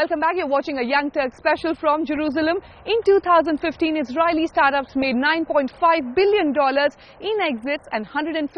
Welcome back. You're watching a Young Turk special from Jerusalem. In 2015, Israeli startups made $9.5 billion in exits and 150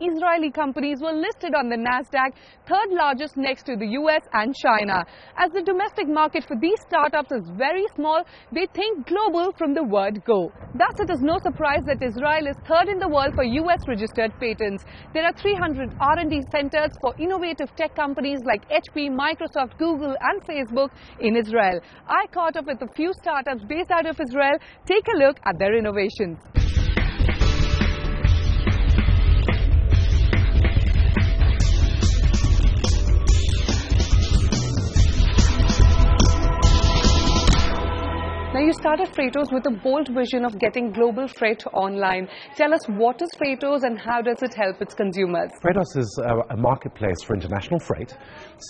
Israeli companies were listed on the NASDAQ, third largest next to the US and China. As the domestic market for these startups is very small, they think global from the word go. Thus, it is no surprise that Israel is third in the world for US registered patents. There are 300 R&D centers for innovative tech companies like HP, Microsoft, Google and Facebook in Israel. I caught up with a few startups based out of Israel. Take a look at their innovations. Started Freightos with a bold vision of getting global freight online. Tell us what is Freightos and how does it help its consumers? Freightos is a, a, marketplace for international freight.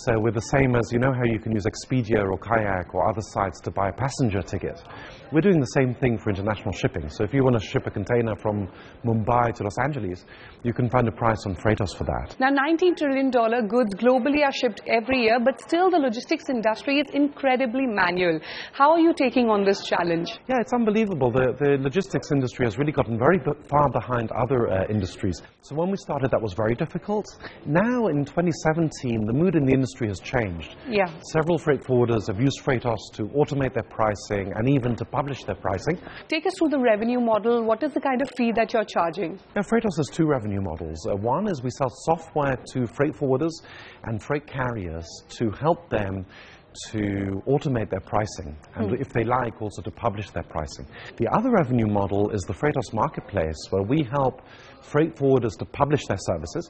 So we're the same as, you know how you can use Expedia or Kayak or other sites to buy a passenger ticket. We're doing the same thing for international shipping. So if you want to ship a container from Mumbai to Los Angeles, you can find a price on Freightos for that. Now $19 trillion goods globally are shipped every year, but still the logistics industry is incredibly manual. How are you taking on this this challenge? Yeah, it's unbelievable. The, the logistics industry has really gotten very far behind other uh, industries. So when we started, that was very difficult. Now in 2017, the mood in the industry has changed. Yeah. Several freight forwarders have used Freightos to automate their pricing and even to publish their pricing. Take us through the revenue model. What is the kind of fee that you're charging? Yeah, Freightos has two revenue models. Uh, one is we sell software to freight forwarders and freight carriers to help them to automate their pricing and mm. if they like also to publish their pricing. The other revenue model is the Freightos marketplace where we help freight forwarders to publish their services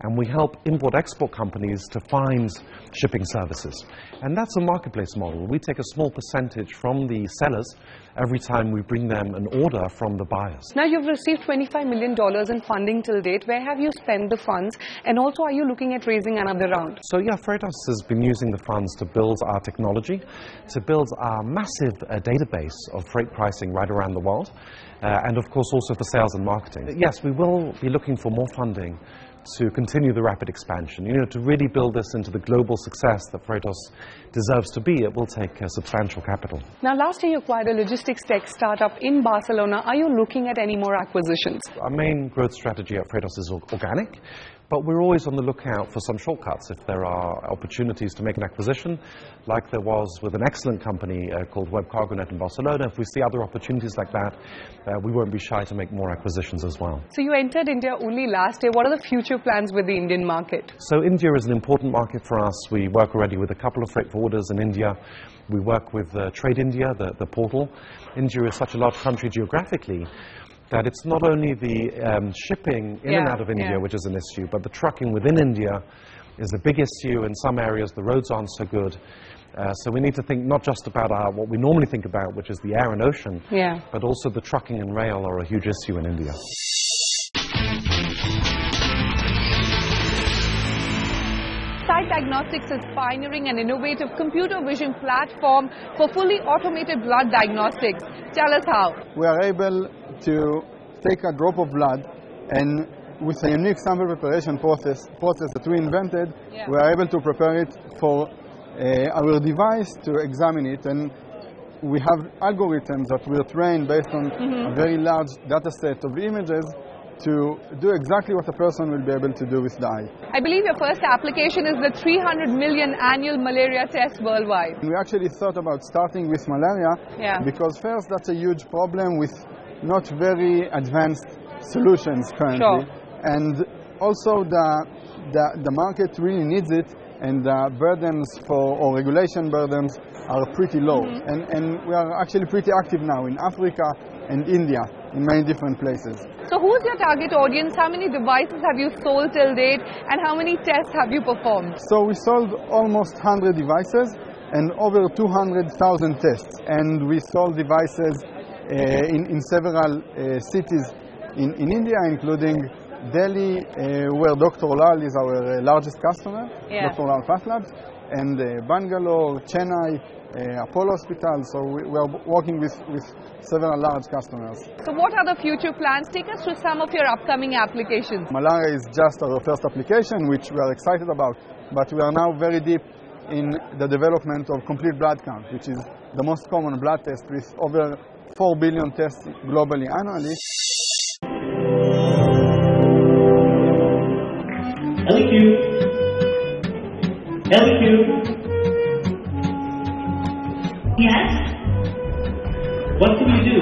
and we help import-export companies to find shipping services. And that's a marketplace model. We take a small percentage from the sellers every time we bring them an order from the buyers. Now you've received $25 million in funding till date. Where have you spent the funds? And also are you looking at raising another round? So yeah, Freightos has been using the funds to build our technology, to build our massive uh, database of freight pricing right around the world, uh, and of course also for sales and marketing. Yes, we will be looking for more funding to continue the rapid expansion. You know, to really build this into the global success that Freightos deserves to be, it will take uh, substantial capital. Now, last year you acquired a logistics tech startup in Barcelona. Are you looking at any more acquisitions? Our main growth strategy at Freightos is organic. But we're always on the lookout for some shortcuts if there are opportunities to make an acquisition, like there was with an excellent company uh, called WebCargoNet in Barcelona. If we see other opportunities like that, uh, we won't be shy to make more acquisitions as well. So you entered India only last year. What are the future plans with the Indian market? So India is an important market for us. We work already with a couple of freight forwarders in India. We work with uh, Trade India, the, the portal. India is such a large country geographically that it's not only the um, shipping in yeah, and out of India yeah. which is an issue, but the trucking within India is a big issue. In some areas, the roads aren't so good. Uh, so we need to think not just about our, what we normally think about, which is the air and ocean, yeah. but also the trucking and rail are a huge issue in India. Sight Diagnostics is pioneering an innovative computer vision platform for fully automated blood diagnostics. Tell us how. We are able to take a drop of blood and with a unique sample preparation process, process that we invented, yeah. we are able to prepare it for uh, our device to examine it. And we have algorithms that were trained based on mm-hmm. a very large data set of images to do exactly what a person will be able to do with the eye. I believe your first application is the 300 million annual malaria test worldwide. We actually thought about starting with malaria yeah. because first that's a huge problem with not very advanced solutions currently. Sure. And also the, the, the market really needs it and the burdens for, or regulation burdens are pretty low. Mm -hmm. And, and we are actually pretty active now in Africa and India, in many different places. So who's your target audience? How many devices have you sold till date? And how many tests have you performed? So we sold almost 100 devices and over 200,000 tests. And we sold devices in, in several uh, cities in, in India, including Delhi, uh, where Dr. Lal is our largest customer, yeah. Dr. Lal Path Labs, and Bangalore, Chennai, uh, Apollo Hospital, so we, we, are working with, with several large customers. So what are the future plans? Take us through some of your upcoming applications. Malaria is just our first application, which we are excited about, but we are now very deep in the development of complete blood count, which is the most common blood test with over 4 billion tests globally annually. ElliQ. ElliQ. Yes, What can you do?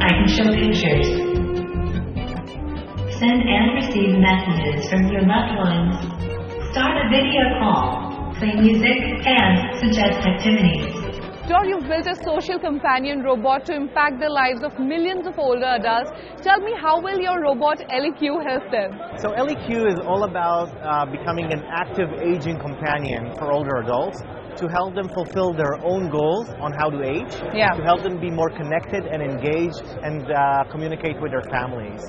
I can show pictures. Send and receive messages from your loved ones. Start a video call. Play music and suggest activities. Dor, you've built a social companion robot to impact the lives of millions of older adults. Tell me, how will your robot ElliQ help them? So ElliQ is all about uh, becoming an active aging companion for older adults to help them fulfill their own goals on how to age, Yeah. to help them be more connected and engaged and uh, communicate with their families.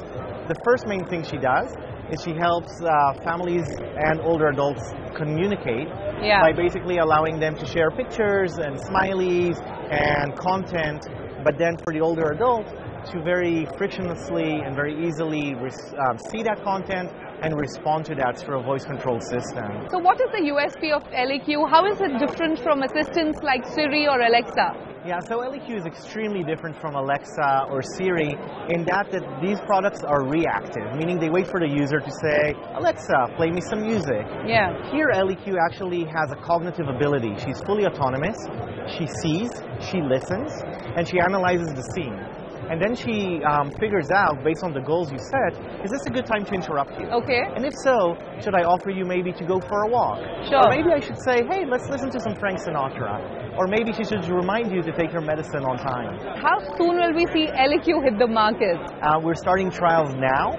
The first main thing she does is she helps uh, families and older adults communicate Yeah. by basically allowing them to share pictures and smileys and content, but then for the older adult to very frictionlessly and very easily um, see that content and respond to that through a voice control system. So, what is the USP of ElliQ? How is it different from assistants like Siri or Alexa? Yeah, so ElliQ is extremely different from Alexa or Siri in that, that these products are reactive, meaning they wait for the user to say, Alexa, play me some music. Yeah. Here, ElliQ actually has a cognitive ability. She's fully autonomous. She sees, she listens, and she analyzes the scene. And then she um, figures out, based on the goals you set, is this a good time to interrupt you? Okay. And if so, should I offer you maybe to go for a walk? Sure. Or maybe I should say, hey, let's listen to some Frank Sinatra. Or maybe she should remind you to take your medicine on time. How soon will we see ElliQ hit the market? Uh, we're starting trials now.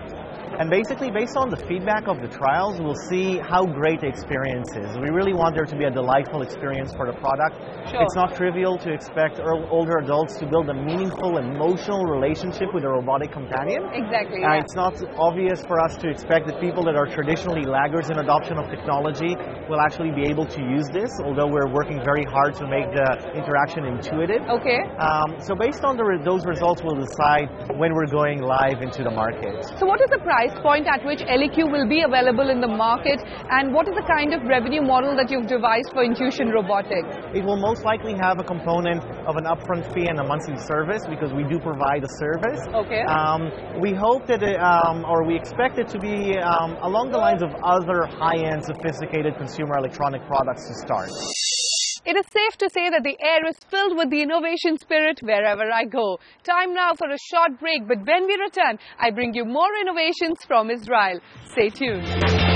And basically, based on the feedback of the trials, we'll see how great the experience is. We really want there to be a delightful experience for the product. Sure. It's not trivial to expect older adults to build a meaningful, emotional relationship with a robotic companion. Exactly. Uh, yeah. it's not obvious for us to expect that people that are traditionally laggards in adoption of technology will actually be able to use this, although we're working very hard to make the interaction intuitive. Okay. Um, so based on the re- those results, we'll decide when we're going live into the market. So, what is the price point at which ElliQ will be available in the market, and what is the kind of revenue model that you've devised for Intuition Robotics? It will most likely have a component of an upfront fee and a monthly service because we do provide a service. Okay. Um, we hope that, it, um, or we expect it to be um, along the lines of other high-end, sophisticated consumer electronic products to start. It is safe to say that the air is filled with the innovation spirit wherever I go. Time now for a short break, but when we return, I bring you more innovations from Israel. Stay tuned.